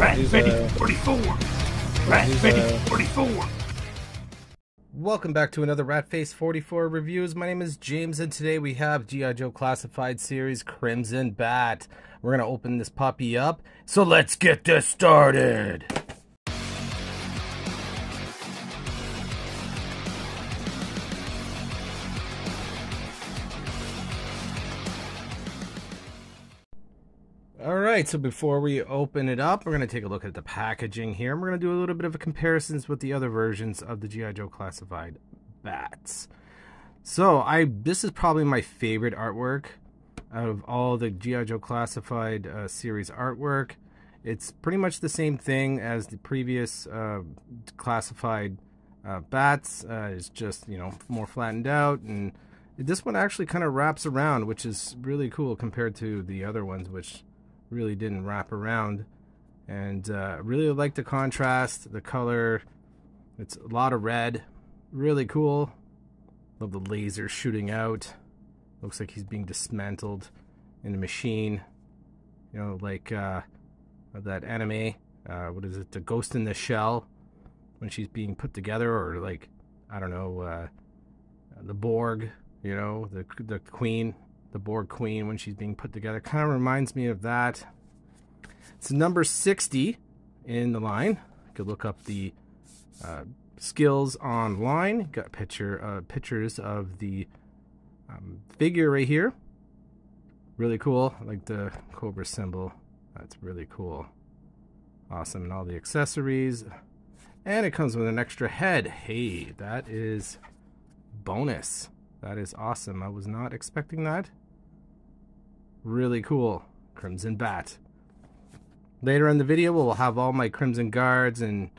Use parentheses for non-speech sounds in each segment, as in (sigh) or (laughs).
Ratface, uh, 44. Ratface, uh, 44. Welcome back to another Ratface 44 reviews. My name is James, and today we have G.I. Joe Classified Series Crimson Bat. We're going to open this puppy up, so let's get this started. Alright, so before we open it up, we're going to take a look at the packaging here. We're going to do a little bit of a comparisons with the other versions of the G.I. Joe Classified bats. So, I this is probably my favorite artwork out of all the G.I. Joe Classified uh, series artwork. It's pretty much the same thing as the previous uh, classified uh, bats. Uh, it's just, you know, more flattened out and this one actually kind of wraps around, which is really cool compared to the other ones, which really didn't wrap around. And uh, really like the contrast, the color. It's a lot of red, really cool. Love the laser shooting out. Looks like he's being dismantled in a machine. You know, like uh, that anime. Uh, what is it? The Ghost in the Shell. When she's being put together, or like, I don't know, uh, the Borg. You know, the the Queen, the Borg Queen, when she's being put together, kind of reminds me of that. It's number 60 in the line. You could look up the uh, skills online. Got picture uh, pictures of the um, figure right here. Really cool. I like the Cobra symbol. That's really cool. Awesome. And all the accessories. And it comes with an extra head. Hey, that is bonus. That is awesome. I was not expecting that. Really cool. Crimson Bat. Later in the video, we'll have all my Crimson Guards and,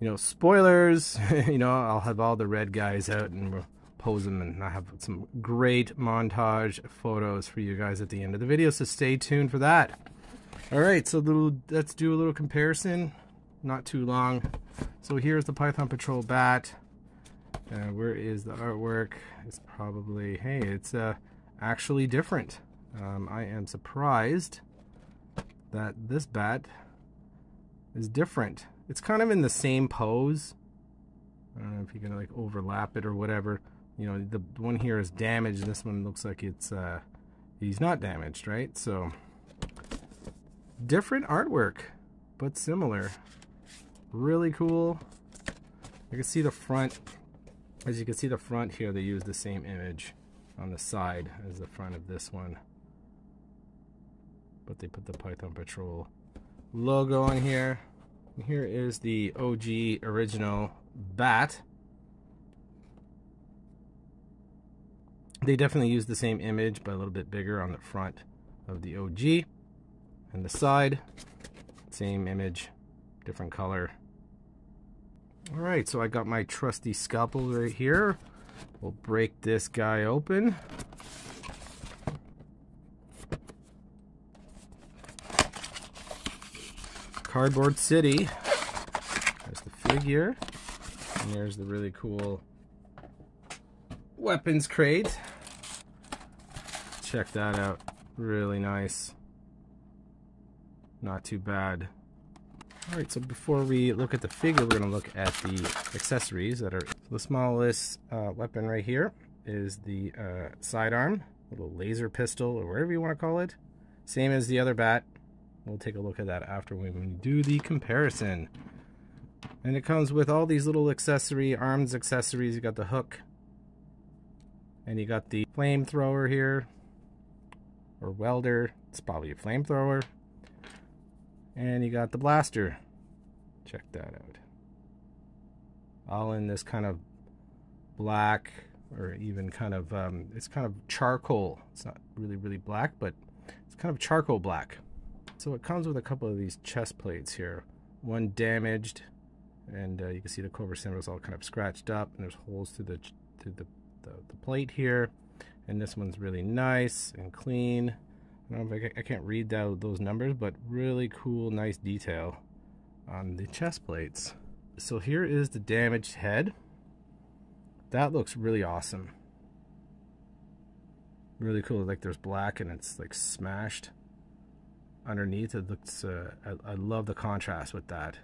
you know, spoilers. (laughs) you know, I'll have all the red guys out and we'll pose them and I have some great montage photos for you guys at the end of the video, so stay tuned for that. Alright, so little, let's do a little comparison. Not too long. So here's the Python Patrol Bat. Uh, where is the artwork? It's probably, hey, it's uh, actually different. Um, I am surprised that this bat is different. It's kind of in the same pose. I don't know if you can like overlap it or whatever. You know, the one here is damaged. This one looks like it's uh, he's not damaged, right? So different artwork, but similar. Really cool. You can see the front. As you can see the front here, they use the same image on the side as the front of this one but they put the Python Patrol logo on here. And here is the OG original bat. They definitely use the same image, but a little bit bigger on the front of the OG. And the side, same image, different color. Alright, so I got my trusty scalpel right here. We'll break this guy open. Cardboard City. There's the figure. And there's the really cool weapons crate. Check that out. Really nice. Not too bad. Alright, so before we look at the figure, we're going to look at the accessories that are the smallest uh, weapon right here is the uh, sidearm, little laser pistol, or whatever you want to call it. Same as the other bat, We'll take a look at that after we do the comparison. And it comes with all these little accessory, arms accessories. You got the hook. And you got the flamethrower here. Or welder. It's probably a flamethrower. And you got the blaster. Check that out. All in this kind of black or even kind of, um, it's kind of charcoal. It's not really, really black, but it's kind of charcoal black. So it comes with a couple of these chest plates here. One damaged, and uh, you can see the Cobra is all kind of scratched up, and there's holes through the through the, the, the plate here. And this one's really nice and clean. I don't know if I, I can't read that, those numbers, but really cool, nice detail on the chest plates. So here is the damaged head. That looks really awesome. Really cool. Like there's black and it's like smashed. Underneath. It looks, uh, I, I love the contrast with that.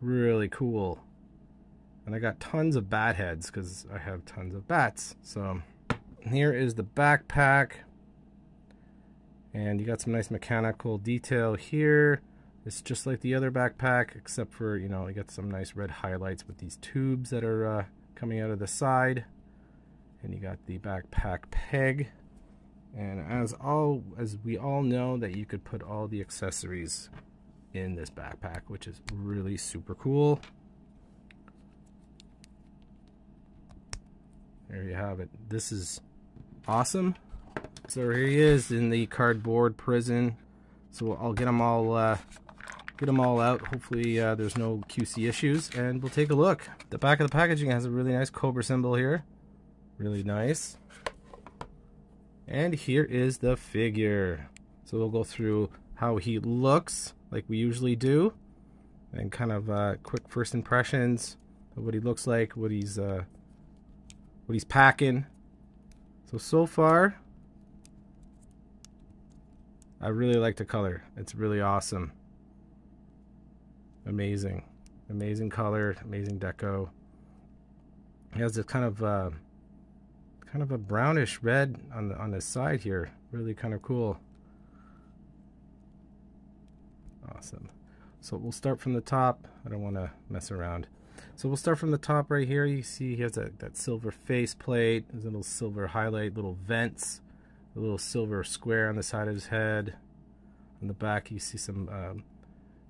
Really cool. And I got tons of bat heads because I have tons of bats. So here is the backpack. And you got some nice mechanical detail here. It's just like the other backpack, except for, you know, you got some nice red highlights with these tubes that are uh, coming out of the side. And you got the backpack peg. And as all as we all know that you could put all the accessories in this backpack, which is really super cool. There you have it. This is awesome. So here he is in the cardboard prison. So I'll get them all uh, get them all out. Hopefully uh, there's no QC issues, and we'll take a look. The back of the packaging has a really nice Cobra symbol here. Really nice. And here is the figure. So we'll go through how he looks, like we usually do, and kind of uh, quick first impressions of what he looks like, what he's uh, what he's packing. So so far, I really like the color. It's really awesome. Amazing. Amazing color, amazing deco. He has this kind of uh, kind of a brownish red on the on the side here. Really kind of cool. Awesome. So we'll start from the top. I don't want to mess around. So we'll start from the top right here. You see he has a, that silver face plate. There's a little silver highlight, little vents, a little silver square on the side of his head. On the back you see some, um,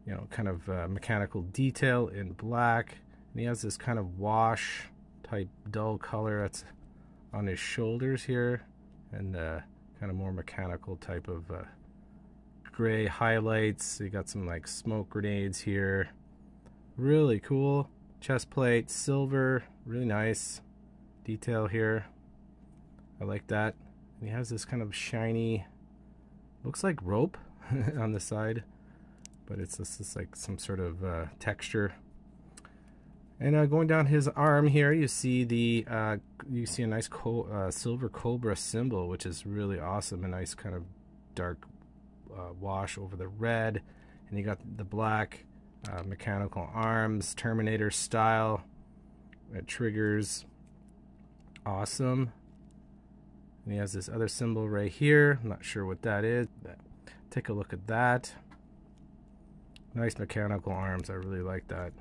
you know, kind of uh, mechanical detail in black. And he has this kind of wash type dull color that's on his shoulders here. And uh, kind of more mechanical type of uh, gray highlights. You got some like smoke grenades here. Really cool. Chest plate, silver, really nice detail here. I like that. And he has this kind of shiny, looks like rope (laughs) on the side, but it's just, just like some sort of uh, texture. And uh, going down his arm here, you see the uh, you see a nice uh, silver cobra symbol, which is really awesome. A nice kind of dark uh, wash over the red, and you got the black uh, mechanical arms, Terminator style. It triggers. Awesome. And he has this other symbol right here. I'm not sure what that is. But Take a look at that. Nice mechanical arms. I really like that.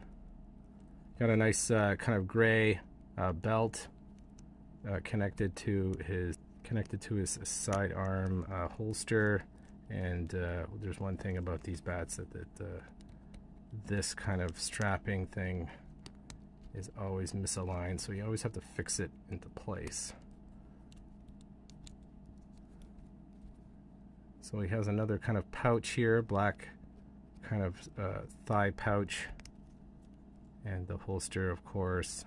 Got a nice uh, kind of gray uh, belt uh, connected to his connected to his sidearm uh, holster. And uh, there's one thing about these bats that, that this kind of strapping thing is always misaligned, so you always have to fix it into place. So he has another kind of pouch here, black kind of uh, thigh pouch, and the holster, of course,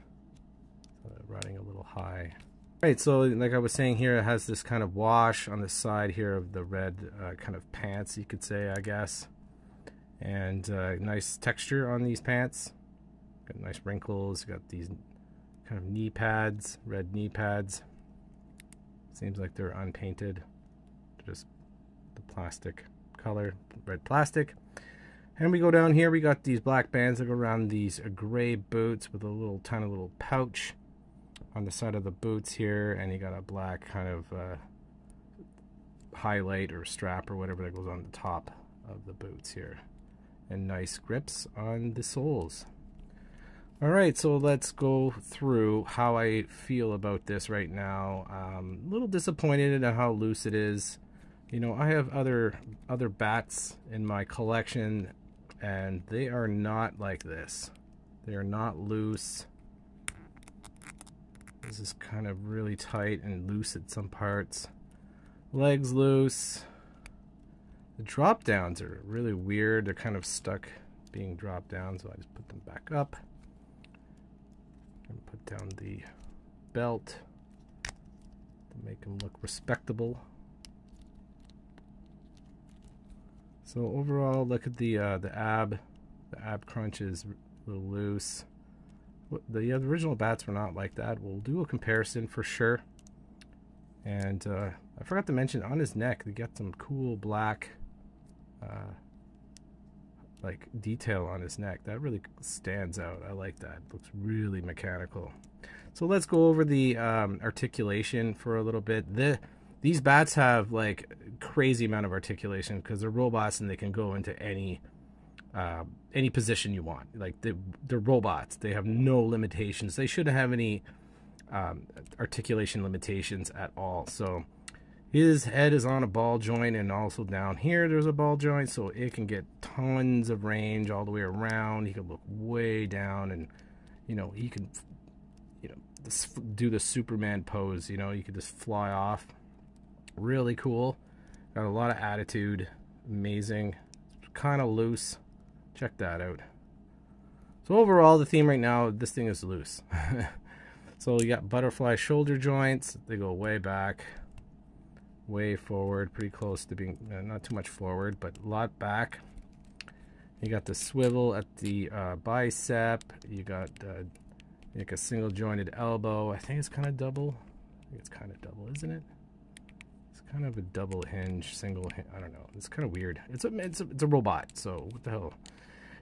riding a little high. Right, so like I was saying here, it has this kind of wash on the side here of the red uh, kind of pants, you could say, I guess. And uh, nice texture on these pants. Got nice wrinkles got these kind of knee pads red knee pads. Seems like they're unpainted. Just the plastic color red plastic and we go down here we got these black bands that go around these gray boots with a little tiny little pouch on the side of the boots here and you got a black kind of uh, highlight or strap or whatever that goes on the top of the boots here and nice grips on the soles. Alright, so let's go through how I feel about this right now. Um, a little disappointed at how loose it is. You know, I have other other bats in my collection and they are not like this. They are not loose. This is kind of really tight and loose at some parts. Legs loose. The drop downs are really weird. They're kind of stuck being dropped down, so I just put them back up. And put down the belt to make them look respectable. So overall, look at the uh, the ab. The ab crunch is a little loose. The original bats were not like that. We'll do a comparison for sure. And uh, I forgot to mention on his neck, they got some cool black uh, like detail on his neck. That really stands out. I like that. Looks really mechanical. So let's go over the um, articulation for a little bit. The these bats have like crazy amount of articulation because they're robots and they can go into any uh, any position you want. Like they, they're robots. They have no limitations. They shouldn't have any um, articulation limitations at all. So his head is on a ball joint and also down here there's a ball joint so it can get tons of range all the way around. He can look way down and you know he can you know do the Superman pose. You know you could just fly off. Really cool. Got a lot of attitude. Amazing. Kind of loose. Check that out. So overall, the theme right now, this thing is loose. (laughs) so you got butterfly shoulder joints. They go way back way forward, pretty close to being uh, not too much forward, but a lot back. You got the swivel at the uh, bicep. You got uh, like a single jointed elbow. I think it's kind of double. It's kind of double, isn't it? Kind of a double hinge, single. Hinge. I don't know. It's kind of weird. It's a it's a, it's a robot. So what the hell?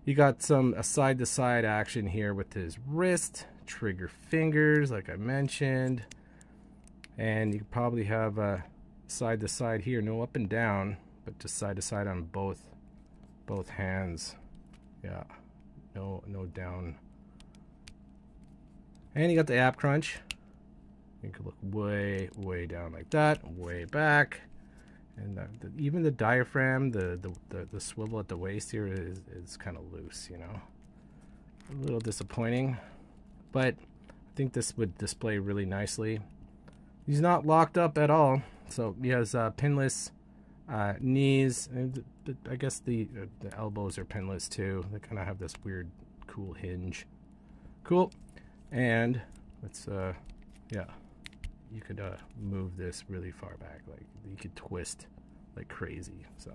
You got some a side to side action here with his wrist, trigger fingers, like I mentioned, and you probably have a side to side here no up and down but just side to side on both both hands yeah no no down and you got the ab crunch you can look way way down like that way back and the, the, even the diaphragm the, the, the the swivel at the waist here is, is kind of loose you know a little disappointing but I think this would display really nicely he's not locked up at all so he has uh, pinless uh, knees. And I guess the uh, the elbows are pinless too. They kind of have this weird, cool hinge. Cool. And let's uh, yeah, you could uh, move this really far back. Like you could twist like crazy. So,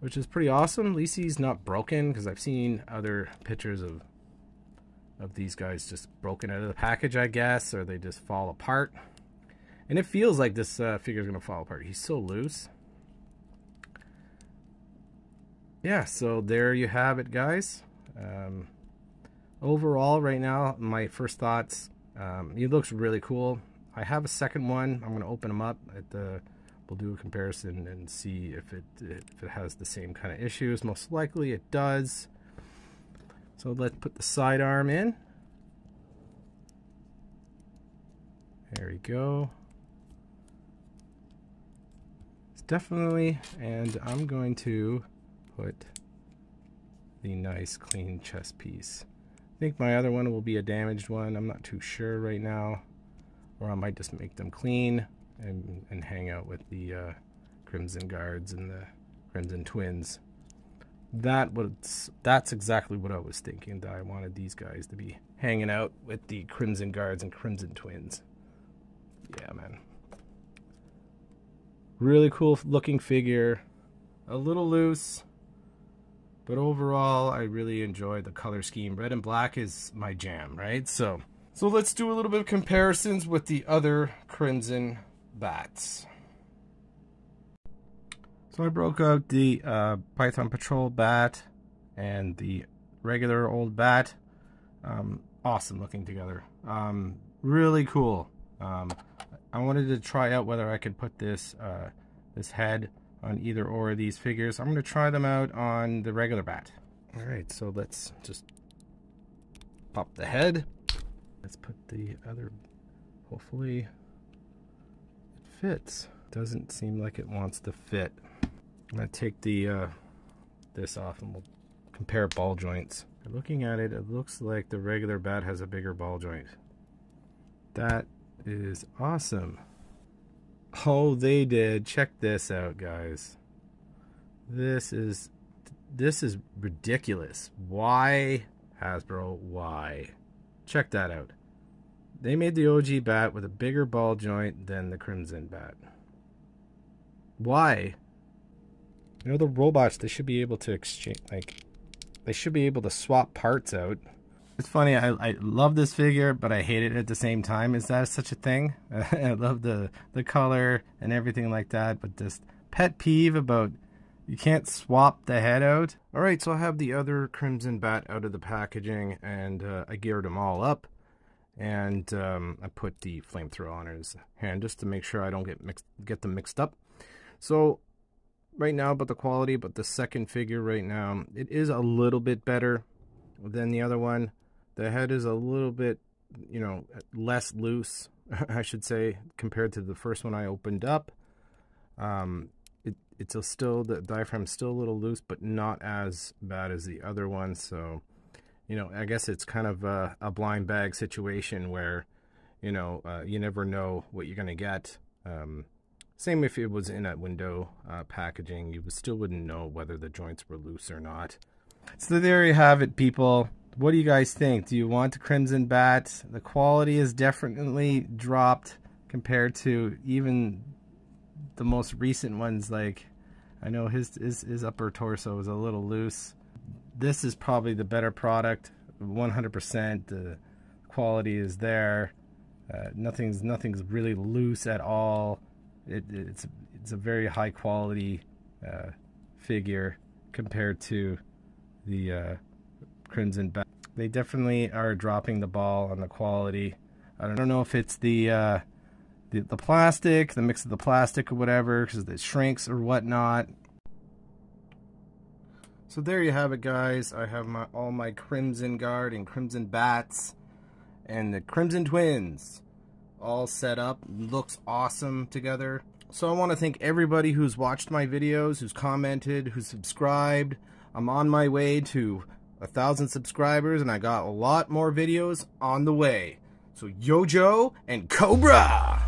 which is pretty awesome. He's not broken because I've seen other pictures of of these guys just broken out of the package, I guess, or they just fall apart. And it feels like this uh, figure is going to fall apart. He's so loose. Yeah, so there you have it, guys. Um, overall, right now, my first thoughts, um, he looks really cool. I have a second one. I'm going to open them up. At the, we'll do a comparison and see if it, if it has the same kind of issues. Most likely it does. So let's put the sidearm in. There we go. It's definitely, and I'm going to put the nice clean chest piece. I think my other one will be a damaged one. I'm not too sure right now. Or I might just make them clean and, and hang out with the uh, Crimson Guards and the Crimson Twins. That was that's exactly what I was thinking. That I wanted these guys to be hanging out with the Crimson Guards and Crimson Twins. Yeah, man. Really cool looking figure. A little loose. But overall, I really enjoy the color scheme. Red and black is my jam, right? So, so let's do a little bit of comparisons with the other Crimson bats. So I broke out the uh, Python Patrol bat and the regular old bat. Um, awesome looking together. Um, really cool. Um, I wanted to try out whether I could put this uh, this head on either or of these figures. I'm going to try them out on the regular bat. Alright, so let's just pop the head. Let's put the other, hopefully it fits. Doesn't seem like it wants to fit. I'm to take the uh, this off and we'll compare ball joints. Looking at it, it looks like the regular bat has a bigger ball joint. That is awesome. Oh, they did. Check this out, guys. This is this is ridiculous. Why Hasbro? Why? Check that out. They made the OG bat with a bigger ball joint than the Crimson bat. Why? You know the robots they should be able to exchange like they should be able to swap parts out it's funny, I, I love this figure, but I hate it at the same time. Is that such a thing? (laughs) I love the, the color and everything like that, but this pet peeve about You can't swap the head out. All right, so I have the other Crimson Bat out of the packaging, and uh, I geared them all up. And um, I put the flamethrower on his hand just to make sure I don't get mixed, get them mixed up. So right now about the quality, but the second figure right now, it is a little bit better than the other one. The head is a little bit, you know, less loose, (laughs) I should say, compared to the first one I opened up. Um, it, it's still, the diaphragm's still a little loose, but not as bad as the other one. So, you know, I guess it's kind of a, a blind bag situation where, you know, uh, you never know what you're going to get. Um, same if it was in a window uh, packaging, you still wouldn't know whether the joints were loose or not. So there you have it, people. What do you guys think? Do you want the Crimson Bat? The quality is definitely dropped compared to even the most recent ones. Like, I know his his, his upper torso is a little loose. This is probably the better product, 100%. The quality is there. Uh, nothing's nothing's really loose at all it, it's it's a very high quality uh, figure compared to the uh, Crimson Bat. They definitely are dropping the ball on the quality. I don't know if it's the uh, the, the plastic, the mix of the plastic or whatever, because it shrinks or whatnot. So there you have it, guys. I have my all my Crimson Guard and Crimson Bats and the Crimson Twins all set up. Looks awesome together. So I want to thank everybody who's watched my videos, who's commented, who's subscribed. I'm on my way to a thousand subscribers and I got a lot more videos on the way. So Yo Joe and Cobra!